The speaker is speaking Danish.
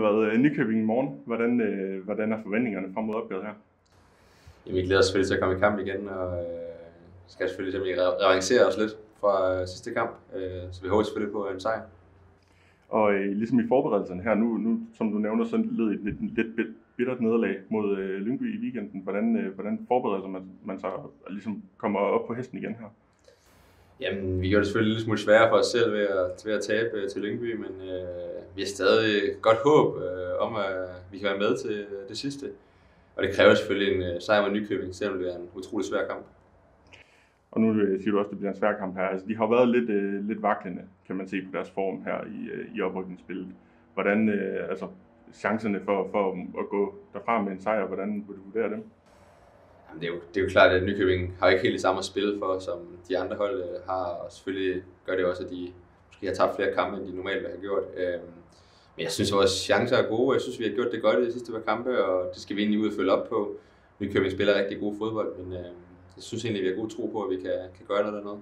Holved, Nykøbing i morgen. Hvordan, øh, hvordan er forventningerne frem mod opgavet her? Jamen, vi glæder os selvfølgelig til at komme i kamp igen, og øh, skal selvfølgelig simpelthen revancere os lidt fra øh, sidste kamp. Øh, så vi håber selvfølgelig på en sejr. Og øh, ligesom i forberedelserne her, nu, nu som du nævner, så led et lidt, lidt bittert nederlag mod øh, Lyngby i weekenden. Hvordan, øh, hvordan forbereder man, man sig ligesom kommer op på hesten igen her? Jamen, vi gjorde det selvfølgelig lidt smule sværere for os selv ved at, ved at tabe øh, til Lyngby, men øh, vi har stadig godt håb øh, om, at vi kan være med til øh, det sidste. Og det kræver selvfølgelig en øh, sejr mod Nykøbing, selvom det er en utrolig svær kamp. Og nu øh, siger du også, at det bliver en svær kamp her. Altså, de har været lidt, øh, lidt vaklende, kan man se på deres form her i, øh, i oprykningsspillet. Hvordan, øh, altså, chancerne for, for at gå derfra med en sejr, hvordan vil du vurdere dem? Jamen, det, er jo, det er jo klart, at Nykøbing har ikke helt det samme at spille for, som de andre hold øh, har, og selvfølgelig gør det også, at de måske har tabt flere kampe, end de normalt vil have gjort. Øhm, men jeg synes, at vores chancer er gode. Jeg synes, vi har gjort det godt i de sidste par kampe, og det skal vi egentlig ud og følge op på. Nykøbing spiller rigtig god fodbold, men øh, jeg synes egentlig, at vi har god tro på, at vi kan, kan gøre noget dernede.